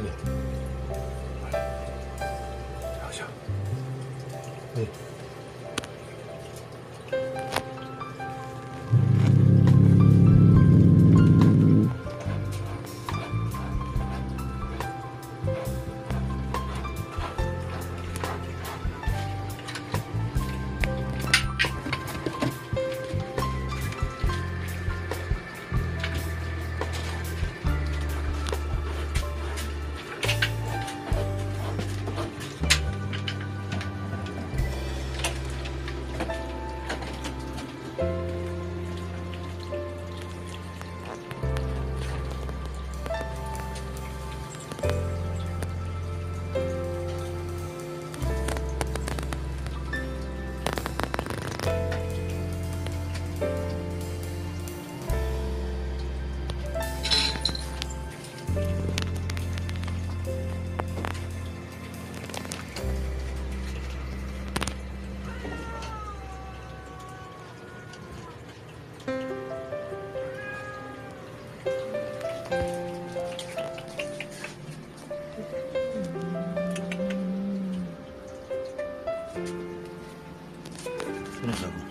Yeah. 那什么？